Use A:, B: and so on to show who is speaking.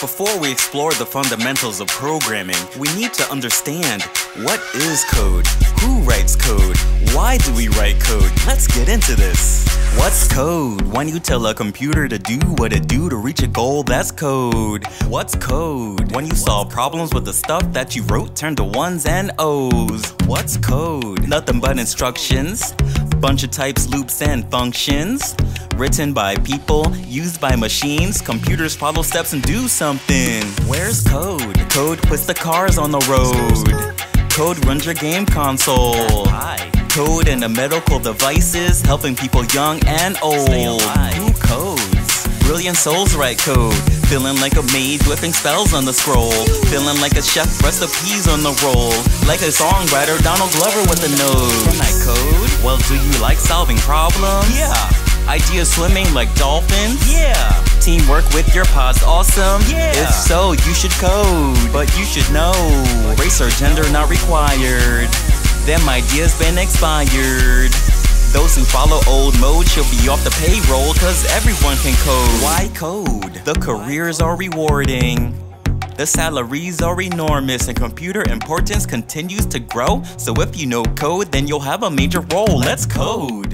A: Before we explore the fundamentals of programming, we need to understand what is code, who writes code, why do we write code? Let's get into this. What's code? When you tell a computer to do what it do to reach a goal, that's code. What's code? When you solve problems with the stuff that you wrote, turn to ones and O's. What's code? Nothing but instructions, bunch of types, loops, and functions. Written by people, used by machines. Computers follow steps and do something. Where's code? Code puts the cars on the road. Code runs your game console. Code in the medical devices, helping people young and old. Who codes? Brilliant souls write code. Feeling like a maid whipping spells on the scroll. Feeling like a chef recipes on the roll. Like a songwriter, Donald Glover with a nose. Do you like solving problems? Yeah. Ideas swimming like dolphins? Yeah. Teamwork with your pod's awesome? Yeah. If so, you should code, but you should know race or gender not required. Them ideas been expired. Those who follow old mode should be off the payroll, cause everyone can code. Why code? The careers are rewarding. The salaries are enormous and computer importance continues to grow. So if you know code, then you'll have a major role. Let's code.